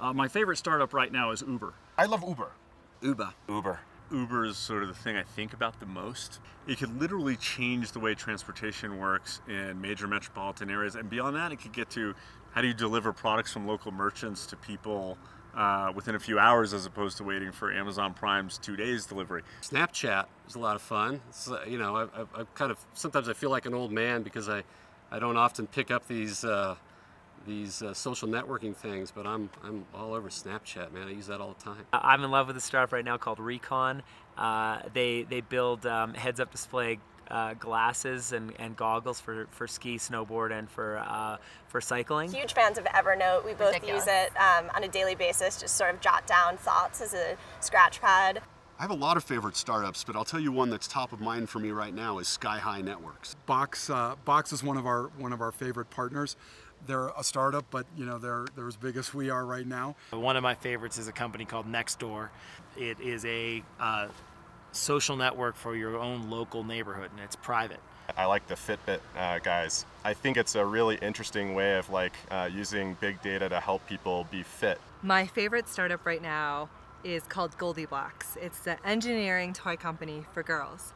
Uh, my favorite startup right now is Uber. I love Uber. Uber. Uber. Uber is sort of the thing I think about the most. It could literally change the way transportation works in major metropolitan areas, and beyond that, it could get to how do you deliver products from local merchants to people uh, within a few hours as opposed to waiting for Amazon Prime's two days delivery. Snapchat is a lot of fun. Uh, you know, I, I, I, kind of sometimes I feel like an old man because I, I don't often pick up these uh, these uh, social networking things, but I'm I'm all over Snapchat, man. I use that all the time. I'm in love with a startup right now called Recon. Uh, they they build um, heads-up display uh, glasses and, and goggles for, for ski, snowboard, and for uh, for cycling. Huge fans of Evernote. We both Ridiculous. use it um, on a daily basis, just sort of jot down thoughts as a scratch pad. I have a lot of favorite startups, but I'll tell you one that's top of mind for me right now is Skyhigh Networks. Box uh, Box is one of our one of our favorite partners. They're a startup, but you know they're they're as big as we are right now. One of my favorites is a company called Nextdoor. It is a uh, social network for your own local neighborhood, and it's private. I like the Fitbit uh, guys. I think it's a really interesting way of like uh, using big data to help people be fit. My favorite startup right now is called GoldieBlox. It's the engineering toy company for girls.